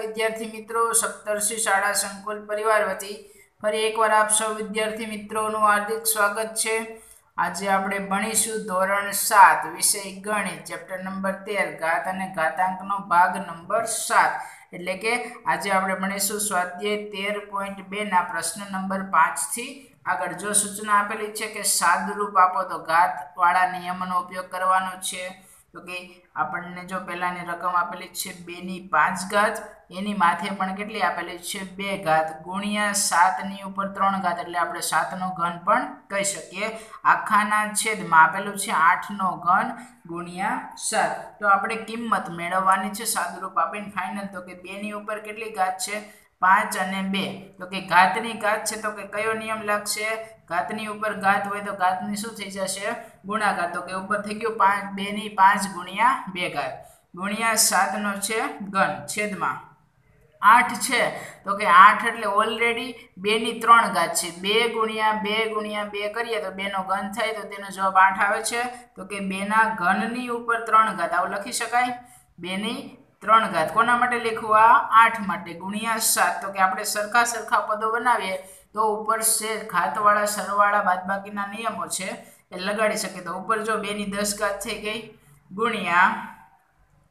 વિદ્યાર્થી મિત્રો, સપ્તર્ષિ શાળા સંકુલ પરિવાર વતી ફરી એકવાર આપ સૌ વિદ્યાર્થી મિત્રોનું હાર્દિક સ્વાગત છે. આજે આપણે ભણીશું ધોરણ સાત, વિષય ગણિત, ચેપ્ટર નંબર તેર, ઘાત અને ઘાતાંકનો ભાગ નંબર સાત. એટલે કે આજે આપણે ભણીશું સ્વાધ્યાય તેર પોઈન્ટ બેના પ્રશ્ન નંબર પાંચથી આગળ. જો સૂચના આપેલી છે કે સાદુરૂપ આપો તો ઘાતવાળા નિયમોનો ઉપયોગ કરવાનો છે. તો કે આપણને જો પહેલાંની રકમ આપેલી છે બેની પાંચ ઘાત, એની માથે પણ કેટલી આપેલી છે બે ઘાત. ગુણ્યા સાતની ઉપર ત્રણ ઘાત એટલે આપણે સાતનો ઘન પણ કહી શકીએ. આખાના છેદમાં આપેલું છે આઠનો ઘન ગુણ્યા સાત. તો આપણે કિંમત મેળવવાની છે સાદુરૂપ આપીને ફાઇનલ તો કે બેની ઉપર કેટલી ઘાત છે? પાંચ અને બે. તો કે ઘાતની ઘાત છે તો કે કયો નિયમ લાગશે? ઘાતની ઉપર ઘાત હોય તો ઘાતની શું થઈ જશે? ગુણાકાર. તો કે ઉપર થઈ ગયું પાંચ બેની પાંચ ગુણ્યા બે ઘાત. ગુણ્યા સાતનો છે ઘન, છેદમાં આઠ છે. તો કે આઠ એટલે ઓલરેડી બેની ત્રણ ઘાત છે. બે ગુણ્યા બે ગુણ્યા બે કરીએ તો બેનો ઘન થાય તો તેનો જવાબ આઠ આવે છે. તો કે બેના ઘનની ઉપર ત્રણ ઘાત. આવું લખી શકાય? બેની ત્રણ ઘાત. કોના માટે લખવું આ આઠ માટે. ગુણ્યા સાત. તો કે આપણે સરખા સરખા પદો બનાવીએ તો ઉપર છે ઘાતવાળા, સરવાળા, બાદબાકીના નિયમો છે. એ લગાડી શકે તો. ઉપર જો બેની દસ ઘાત થઈ ગઈ, ગુણ્યા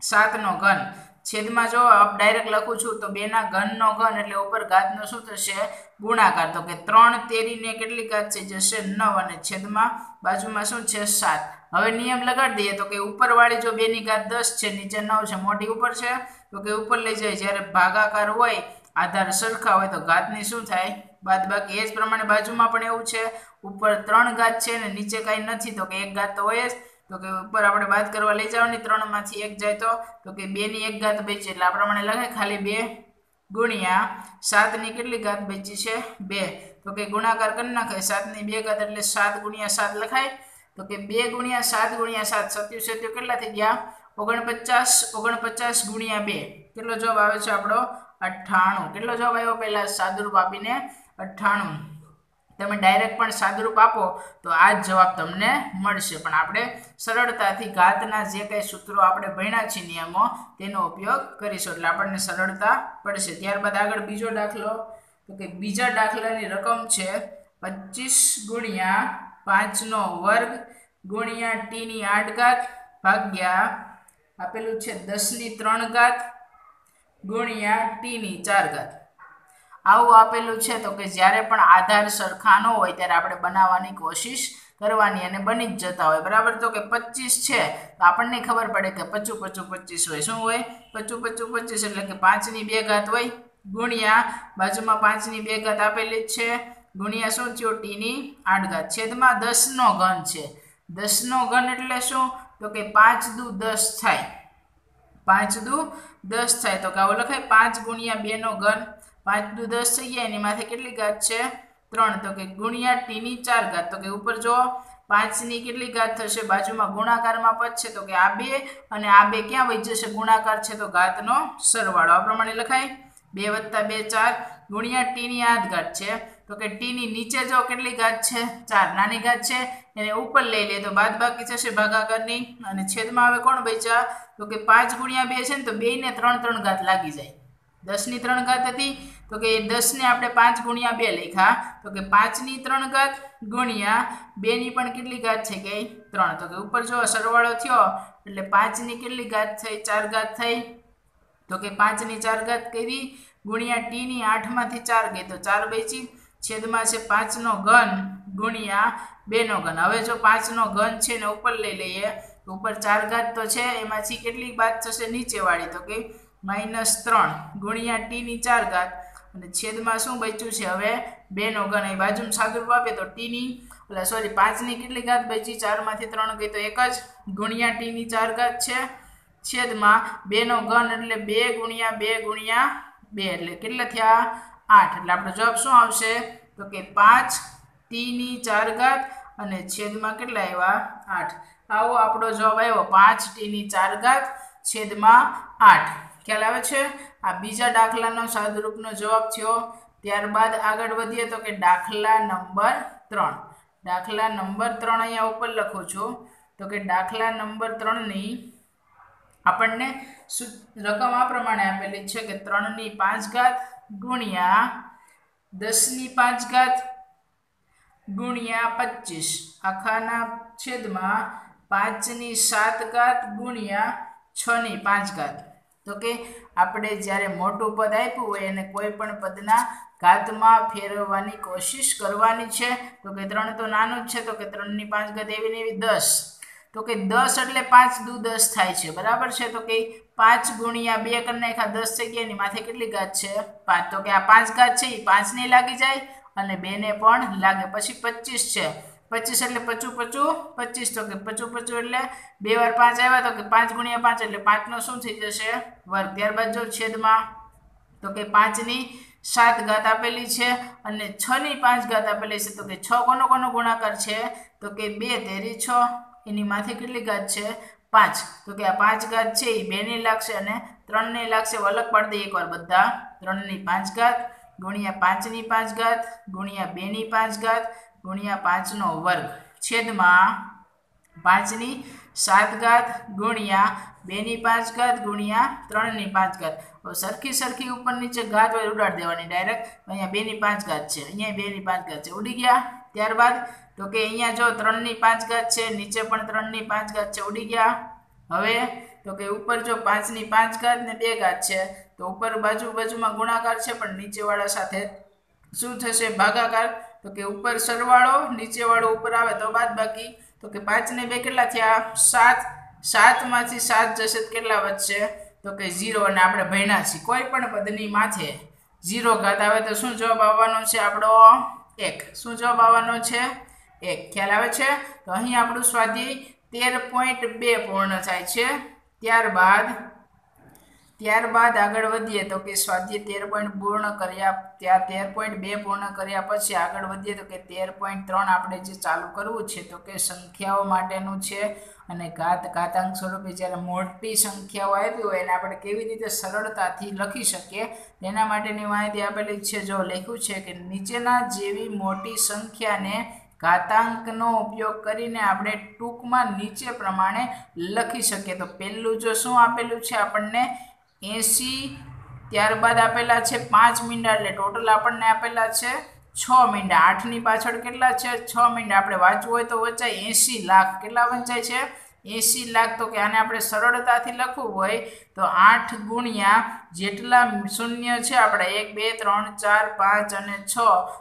સાતનો ઘન. છેદમાં જો ડાયરેક્ટ લખું છું, તો બેના ઘનનો ઘન એટલે ઉપર ઘાતનો શું થશે? ગુણાકાર. તો કે ત્રણ તેરીને કેટલી ઘાત છે? જશે નવ અને છેદમાં બાજુમાં શું છે? સાત. હવે નિયમ લગાડી દઈએ. તો કે ઉપરવાળી જો બેની ઘાત દસ છે, નીચે નવ છે, મોટી ઉપર છે? તો કે ઉપર લઈ જાય. જ્યારે ભાગાકાર હોય, આધાર સરખા હોય, તો ઘાતની શું થાય? બાદ બાકી એ જ પ્રમાણે બાજુમાં પણ એવું છે. ઉપર ત્રણ ઘાત છે ને નીચે કાંઈ નથી, તો કે એક ઘાત તો હોય જ. તો કે ઉપર આપણે વાત કરવા લઈ જવાની ત્રણમાંથી એક જાય તો તો કે બેની એક ઘાત બેચી, એટલે આ પ્રમાણે લખાય ખાલી બે ગુણ્યા સાતની કેટલી ઘાત બેચી છે? બે. તો કે ગુણાકાર કરી નાખાય સાતની બે ઘાત એટલે સાત ગુણ્યા સાત લખાય. તો કે બે ગુણ્યા સાત ગુણ્યા સાત સત્યુ સત્યુ કેટલા થઈ ગયા? ઓગણપચાસ ઓગણપચાસ ગુણ્યા બે. કેટલો જવાબ આવે છે આપણો? અઠ્ઠાણું. કેટલો જવાબ આવ્યો પહેલાં? સાદુરૂપ આપીને અઠ્ઠાણું. તમે ડાયરેક્ટ પણ સાદરૂપ આપો, તો આ જ જવાબ તમને મળશે. પણ આપણે સરળતાથી ઘાતના જે કંઈ સૂત્રો આપણે ભણ્યા છીએ નિયમો, તેનો ઉપયોગ કરીશું. એટલે આપણને સરળતા પડશે. ત્યારબાદ આગળ બીજો દાખલો. તો કે બીજા દાખલાની રકમ છે પચીસ ગુણ્યા પાંચનો વર્ગ ગુણ્યા ટીની આઠ ઘાત ભાગ્યા આપેલું છે દસની ત્રણ ઘાત ગુણ્યા ટીની ચાર ઘાત. આવું આપેલું છે તો કે જ્યારે પણ આધાર સરખાનો હોય ત્યારે આપણે બનાવવાની કોશિશ કરવાની અને બની જ જતા હોય. બરાબર? તો કે પચીસ છે. તો આપણને ખબર પડે કે પચું પચું પચીસ હોય. શું હોય? પચું પચું પચીસ એટલે કે પાંચની બે ઘાત હોય. ગુણ્યા બાજુમાં પાંચની બે ઘાત આપેલી જ છે. ગુણ્યા શું થયો? ટીની આઠ ઘાત. છેદમાં દસનો ઘન છે. દસનો ઘન એટલે શું? તો કે પાંચ દુ દસ થાય. પાંચ દુ દસ થાય. તો કે આવું લખાય? પાંચ ગુણ્યા બેનો ઘન પાંચ દુ દસ થઈ ગયા, એની માથે કેટલી ઘાત છે? ત્રણ. તો કે ગુણ્યા ટીની ચાર ઘાત. તો કે ઉપર જો પાંચની કેટલી ઘાત થશે? બાજુમાં ગુણાકારમાં પદ છે, તો કે આ બે. અને આ બે ક્યાં વહી જશે? ગુણાકાર છે, તો ઘાતનો સરવાળો. આ પ્રમાણે લખાય. બે વત્તા બે ચાર ગુણ્યા ટીની આઠ ઘાત છે. તો કે ટીની નીચે જો કેટલી ઘાત છે? ચાર. નાની ઘાત છે. એને ઉપર લઈ લે તો બાદ બાકી થશે ભાગાકારની. અને છેદમાં હવે કોણ બચ્યા? તો કે પાંચ ગુણ્યા બે છે ને, તો બેને ત્રણ ત્રણ ઘાત લાગી જાય. દસની ત્રણ ઘાત હતી, તો કે દસને આપણે પાંચ ગુણ્યા બે લખ્યા. તો કે પાંચની ત્રણ ઘાત ગુણ્યા બેની પણ કેટલી ઘાત છે કે ત્રણ? તો કે ઉપર જો સરવાળો થયો, એટલે પાંચની કેટલી ઘાત થઈ? ચાર ઘાત થઈ. તો કે પાંચની ચાર ઘાત કરી, ગુણ્યા ટીની આઠમાંથી ચાર ગઈ. તો ચાર બેચી છેદમાં છે પાંચનો ઘન ગુણ્યા બેનો ઘન. હવે જો પાંચનો ઘન છે ને ઉપર લઈ લઈએ ઉપર ચાર ઘાત તો છે, એમાંથી કેટલી બાદ થશે? નીચેવાળી. તો કે માઇનસ ત્રણ ગુણ્યા ટીની ચાર ઘાત. અને છેદમાં શું બચ્યું છે? હવે બેનો ઘન એ બાજુમાં સાદુરૂપ આપે તો ટીની એટલે સોરી પાંચની કેટલી ઘાત બચી? ચારમાંથી ત્રણ ગઈ તો એક જ ગુણ્યા ટીની ચાર ઘાત છે. છેદમાં બેનો ઘન એટલે બે ગુણ્યા બે ગુણ્યા બે, એટલે કેટલા થયા? આઠ. એટલે આપણો જવાબ શું આવશે? તો કે પાંચ ટીની ચાર ઘાત અને છેદમાં કેટલા આવ્યા? આઠ. આવો આપણો જવાબ આવ્યો, પાંચ ટીની ચાર ઘાત, છેદમાં આઠ. ખ્યાલ આવે છે? આ બીજા દાખલાનો સાદુરૂપનો જવાબ થયો. ત્યારબાદ આગળ વધીએ તો કે દાખલા નંબર ત્રણ. દાખલા નંબર ત્રણ અહીંયા ઉપર લખું છું. તો કે દાખલા નંબર ત્રણની આપણને રકમ આ પ્રમાણે આપેલી છે કે ત્રણની પાંચ ઘાત ગુણ્યા દસની પાંચ ઘાત ગુણ્યા પચીસ. આખાના છેદમાં પાંચની સાત ઘાત ગુણ્યા છની પાંચ ઘાત. તો કે આપણે જ્યારે મોટું પદ આપ્યું હોય એને કોઈ પણ પદના ઘાતમાં ફેરવવાની કોશિશ કરવાની છે. તો કે ત્રણ તો નાનું જ છે, તો કે ત્રણની પાંચ ગત એવી ને એવી દસ. તો કે દસ એટલે પાંચ દુ દસ થાય છે, બરાબર છે? તો કે પાંચ ગુણ્યા બે કરી નાખ્યા દસ થઈ માથે કેટલી ઘાત છે? પાંચ. તો કે આ પાંચ ઘાત છે એ પાંચને લાગી જાય અને બેને પણ લાગે પછી પચીસ છે. પચીસ એટલે પચું પચું, પચીસ તો કે પચું પચું એટલે બે વાર પાંચ આવ્યા તો કે પાંચ ગુણ્યા પાંચ એટલે પાંચનો શું થઈ જશે? વર્ગ. ત્યારબાદ જો છેદમાં, તો કે પાંચની સાત ઘાત આપેલી છે અને છની પાંચ ઘાત આપેલી છે તો કે છ કોનો કોનો ગુણાકાર છે? તો કે બે તેરી છ, એની માથે કેટલી ઘાત છે? પાંચ. તો કે આ પાંચ ઘાત છે એ બેની લાગશે અને ત્રણની લાગશે. અલગ પાડી દઈએ એકવાર બધા. ત્રણની પાંચ ઘાત, ગુણ્યા પાંચની પાંચ ઘાત, ગુણ્યા બેની પાંચ ઘાત ગુણ્યા પાંચનો વર્ગ. છેદમાં પાંચની સાત ઘાત ગુણ્યા બેની પાંચ ઘાત ગુણ્યા ત્રણની પાંચ ઘાત સરખી સરખી ઉપર નીચે ઘાત હોય ઉડાડી દેવાની. ડાયરેક્ટ અહીંયા બેની પાંચ ઘાત છે. અહીંયા બેની પાંચ ઘાત છે. ઉડી ગયા ત્યારબાદ તો કે અહીંયા જો ત્રણની પાંચ ઘાત છે, નીચે પણ ત્રણની પાંચ ઘાત છે. ઉડી ગયા. હવે તો કે ઉપર જો પાંચની પાંચ ઘાત ને બે ઘાત છે, તો ઉપર બાજુ બાજુમાં ગુણાકાર છે, પણ નીચેવાળા સાથે શું થશે? ભાગાકાર તો કે ઉપર સરવાળો, નીચેવાળો ઉપર આવે તો બાદ બાકી. તો કે પાંચને બે કેટલા થયા? સાત. સાતમાંથી સાત જશે કેટલા વધશે? તો કે ઝીરો અને આપણે ભણ્યા છીએ. કોઈ પણ પદની માથે ઝીરો ઘાત આવે તો શું જવાબ આવવાનો છે આપણો? એક. શું જવાબ આવવાનો છે? એક. ખ્યાલ આવે છે? તો અહીં આપણું સ્વાધ્યાય તેર પોઈન્ટ બે પૂર્ણ થાય છે. ત્યારબાદ ત્યારબાદ આગળ વધીએ તો કે સ્વાધ્યાય તેર પોઈન્ટ પૂર્ણ કર્યા, ત્યાં તેર પોઈન્ટ બે પૂર્ણ કર્યા પછી આગળ વધીએ તો કે તેર પોઈન્ટ ત્રણ આપણે જે ચાલુ કરવું છે તો કે સંખ્યાઓ માટેનું છે અને ઘાત ઘાતાંક સ્વરૂપે જ્યારે મોટી સંખ્યાઓ આવી હોય એને આપણે કેવી રીતે સરળતાથી લખી શકીએ, તેના માટેની માહિતી આપેલી છે. જો લખ્યું છે કે નીચેના જેવી મોટી સંખ્યાને ઘાતાંકનો ઉપયોગ કરીને આપણે ટૂંકમાં નીચે પ્રમાણે લખી શકીએ, તો પહેલું જો શું આપેલું છે આપણને એંસી, ત્યારબાદ આપેલા છે પાંચ મીંડા, એટલે ટોટલ આપણને આપેલા છે છ મીંડા. આઠની પાછળ કેટલા છે? છ મીંડા. આપણે વાંચવું હોય તો વંચાય. એંસી લાખ કેટલા વંચાય છે? એંસી લાખ તો કે આને આપણે સરળતાથી લખવું હોય તો આઠ ગુણ્યા જેટલા શૂન્ય છે આપણે એક, બે, ત્રણ, ચાર, પાંચ અને છ.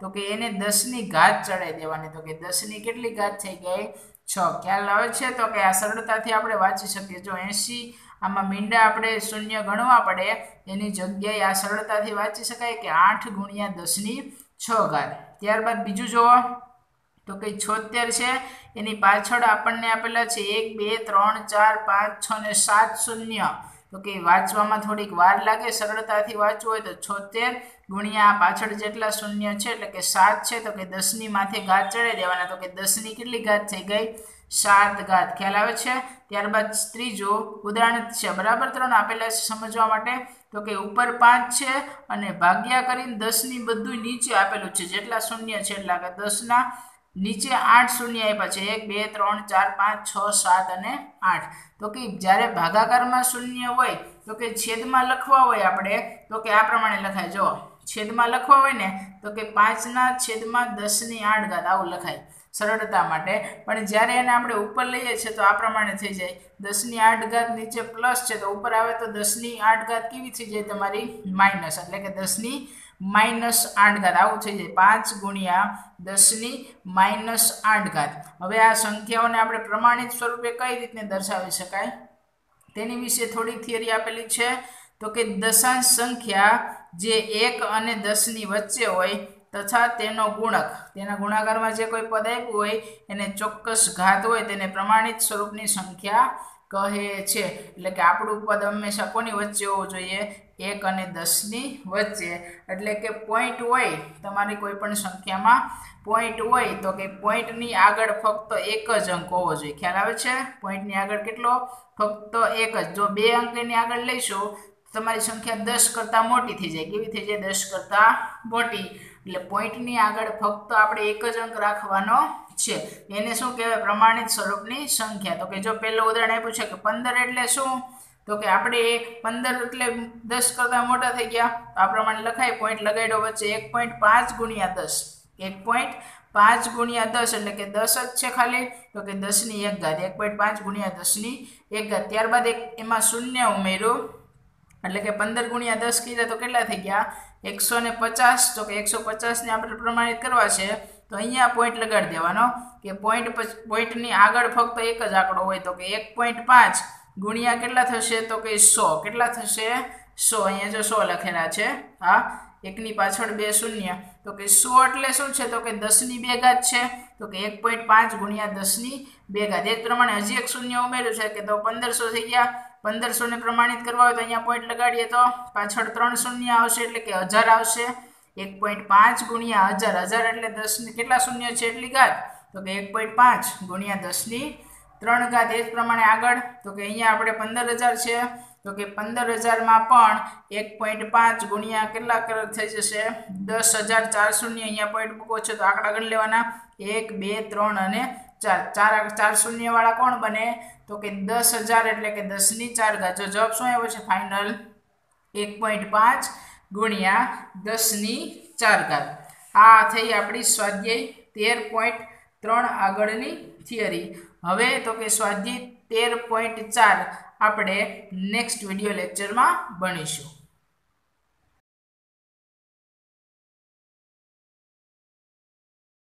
તો કે એને દસની ઘાત ચડાવી દેવાની. તો કે દસની કેટલી ઘાત થઈ ગઈ? છ. ખ્યાલ આવે છે? તો કે આ સરળતાથી આપણે વાંચી શકીએ. જો એંસી આમાં મીંડા આપણે શૂન્ય ગણવા પડે. એની જગ્યાએ આ સરળતાથી વાંચી શકાય કે આઠ ગુણ્યા દસની છ ઘાત. ત્યારબાદ બીજું જુઓ. તો કે છોતેર છે. એની પાછળ આપણને આપેલા છે એક, બે, ત્રણ, ચાર, પાંચ, છ ને સાત શૂન્ય. તો કે વાંચવામાં થોડીક વાર લાગે, સરળતાથી વાંચવું હોય તો છોતેર ગુણ્યા પાછળ જેટલા શૂન્ય છે, એટલે કે સાત છે, તો કે દસની માથે ઘાત ચડાવી દેવાના, તો કે દસની કેટલી ઘાત થઈ ગઈ? સાત ઘાત. ખ્યાલ આવે છે? ત્યારબાદ ત્રીજો ઉદાહરણ છે, બરાબર? ત્રણ આપેલા છે સમજવા માટે. તો કે ઉપર પાંચ છે અને ભાગ્યા કરીને દસની બધું નીચે આપેલું છે, જેટલા શૂન્ય છે એટલા. કે દસના નીચે આઠ શૂન્ય આપ્યા છે. એક, બે, ત્રણ, ચાર, પાંચ, છ, સાત અને આઠ. તો કે જ્યારે ભાગાકારમાં શૂન્ય હોય, તો કે છેદમાં લખવા હોય આપણે, તો કે આ પ્રમાણે લખાય. જો છેદમાં લખવા હોય ને, તો કે પાંચના છેદમાં દસની આઠ ઘાત આવું લખાય સરળતા માટે. પણ જ્યારે એને આપણે ઉપર લઈએ છીએ, તો આ પ્રમાણે થઈ જાય. દસની આઠ ઘાત નીચે પ્લસ છે, તો ઉપર આવે તો દસની આઠ ઘાત કેવી થઈ જાય? તમારી માઇનસ. એટલે કે દસની માઇનસ આઠ ઘાત આવું થઈ જાય. પાંચ ગુણ્યા દસની માઇનસ આઠ ઘાત હવે આ સંખ્યાઓને આપણે પ્રમાણિત સ્વરૂપે કઈ રીતને દર્શાવી શકાય? તેની વિશે થોડી થિયરી આપેલી છે. તો કે દશાંશ સંખ્યા જે એક અને દસની વચ્ચે હોય તથા તેનો ગુણક. તેના ગુણાકારમાં જે કોઈ પદ આપ્યું હોય, એને ચોક્કસ ઘાત હોય, તેને પ્રમાણિત સ્વરૂપની સંખ્યા કહે છે. એટલે કે આપણું પદ હંમેશા કોની વચ્ચે હોવું જોઈએ? એક અને દસની વચ્ચે. એટલે કે પોઈન્ટ હોય, તમારી કોઈ પણ સંખ્યામાં પોઈન્ટ હોય, તો કે પોઈન્ટની આગળ ફક્ત એક જ અંક હોવો જોઈએ. ખ્યાલ આવે છે? પોઈન્ટની આગળ કેટલો? ફક્ત એક જ. જો બે અંકની આગળ લઈશું તમારી સંખ્યા દસ કરતાં મોટી થઈ જાય. કેવી થઈ જાય? દસ કરતાં મોટી. એટલે પોઈન્ટની આગળ ફક્ત આપણે એક જ અંક રાખવાનો છે. એને શું કહેવાય? પ્રમાણિત સ્વરૂપની સંખ્યા. તો કે જો પહેલું ઉદાહરણ આપ્યું છે કે પંદર એટલે શું? તો કે આપણે પંદર એટલે દસ કરતાં મોટા થઈ ગયા. આ પ્રમાણે લખાય. પોઈન્ટ લગાડ્યો વચ્ચે એક પોઈન્ટ પાંચ ગુણ્યા દસ. એક પોઈન્ટ પાંચ ગુણ્યા દસ એટલે કે દસ જ છે ખાલી. તો કે દસની એક ઘાત. એક પોઈન્ટ પાંચ ગુણ્યા દસની એક ઘાત. ત્યારબાદ એક એમાં શૂન્ય ઉમેર્યું. એટલે કે પંદર ગુણ્યા દસ કીધા તો કેટલા થઈ ગયા? એકસો ને પચાસ. તો કે એકસો પચાસને આપણે પ્રમાણિત કરવા છે, તો અહીંયા પોઈન્ટ લગાડી દેવાનો કે પોઈન્ટ પોઈન્ટની આગળ ફક્ત એક જ આંકડો હોય તો કે એક પોઈન્ટ પાંચ ગુણ્યા કેટલા થશે? તો કે સો. કેટલા થશે? સો. અહીંયા જો સો લખેલા છે, હા, એકની પાછળ બે શૂન્ય. તો કે સો એટલે શું છે? તો કે દસની બે ઘાત છે, તો કે એક પોઈન્ટ પાંચ ગુણ્યા દસની બે ઘાત. એ પ્રમાણે હજી એક શૂન્ય ઉમેર્યું છે કે તો પંદરસો થઈ ગયા. પંદરસોને પ્રમાણિત કરવા હોય તો અહીંયા પોઈન્ટ લગાડીએ તો પાછળ ત્રણ શૂન્ય આવશે એટલે કે હજાર આવશે. એક પોઈન્ટ પાંચ ગુણ્યા હજાર. હજાર એટલે દસ કેટલા શૂન્ય છે? એટલી ઘાત. તો કે એક પોઈન્ટ પાંચ ગુણ્યા દસની ત્રણ ઘાત. એ જ પ્રમાણે આગળ. તો કે અહીંયા આપણે પંદર હજાર છે. તો કે પંદર હજારમાં પણ એક પોઈન્ટ પાંચ ગુણ્યા કેટલા થઈ જશે? દસ હજાર ચાર શૂન્ય અહીંયા પોઈન્ટ મૂકો છે તો આંકડા ગણી લેવાના. એક, બે, ત્રણ અને ચાર ચાર ચાર શૂન્યવાળા કોણ બને? તો કે દસ હજાર એટલે કે દસની ચાર ઘાત જો જવાબ શું આવ્યો છે? ફાઇનલ એક પોઈન્ટ પાંચ ગુણ્યા દસની ચાર ઘાત આ થઈ આપણી સ્વાધ્યાય તેર પોઈન્ટ ત્રણ આગળની થિયરી. હવે તો કે સ્વાધ્યાય તેર પોઈન્ટ ચાર આપણે નેક્સ્ટ વીડિયો લેક્ચરમાં ભણીશું.